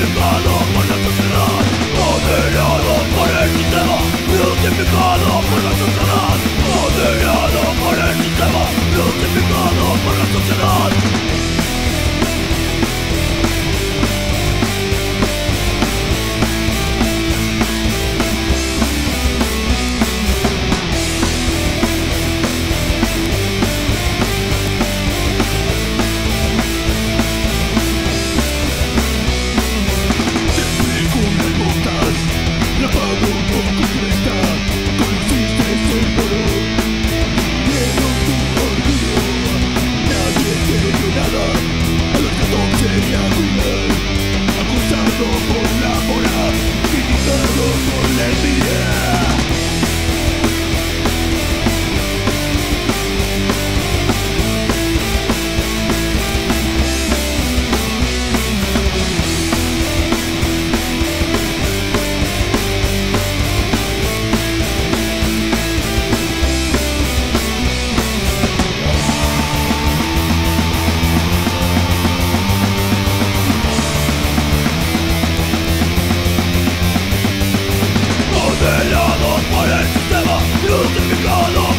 Desesperado All is never used to be